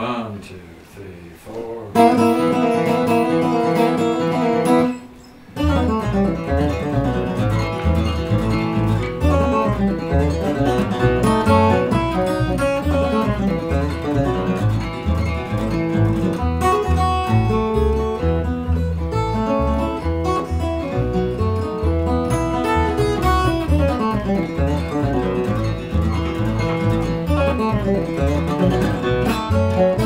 One, two, three, four. Thank Thank you.